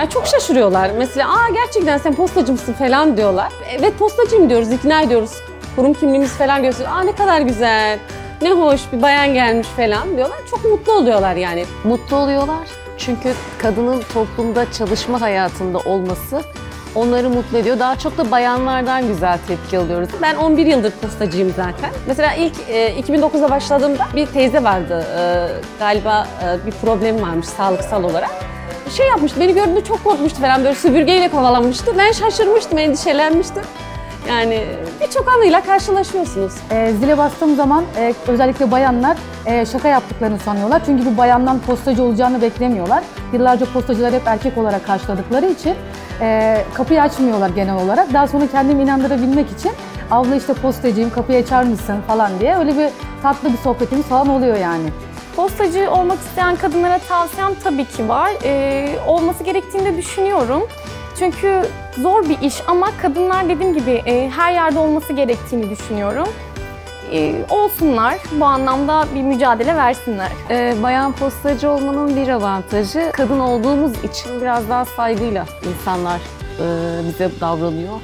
Ya çok şaşırıyorlar. Mesela aa gerçekten sen postacı mısın falan diyorlar. Evet postacıyım diyoruz, ikna ediyoruz. Kurum kimliğimiz falan gösteriyor. Aa ne kadar güzel, ne hoş bir bayan gelmiş falan diyorlar. Çok mutlu oluyorlar yani. Mutlu oluyorlar. Çünkü kadının toplumda çalışma hayatında olması onları mutlu ediyor. Daha çok da bayanlardan güzel tepki alıyoruz. Ben 11 yıldır postacıyım zaten. Mesela ilk e, 2009'da başladığımda bir teyze vardı. E, galiba e, bir problem varmış sağlıksal olarak. Şey yapmıştı, beni gördüğünde çok korkmuştu falan böyle süpürgeyle kovalanmıştı. Ben şaşırmıştım, endişelenmiştim. Yani birçok anıyla karşılaşıyorsunuz. E, zile bastığım zaman e, özellikle bayanlar e, şaka yaptıklarını sanıyorlar. Çünkü bir bayandan postacı olacağını beklemiyorlar. Yıllarca postacılar hep erkek olarak karşıladıkları için e, kapıyı açmıyorlar genel olarak. Daha sonra kendimi inandırabilmek için abla işte postacıyım kapıyı açar mısın falan diye öyle bir tatlı bir sohbetimiz falan oluyor yani. Postacı olmak isteyen kadınlara tavsiyem tabii ki var. Ee, olması gerektiğini de düşünüyorum. Çünkü zor bir iş ama kadınlar dediğim gibi e, her yerde olması gerektiğini düşünüyorum. Ee, olsunlar, bu anlamda bir mücadele versinler. Ee, bayan postacı olmanın bir avantajı kadın olduğumuz için biraz daha saygıyla insanlar e, bize davranıyor.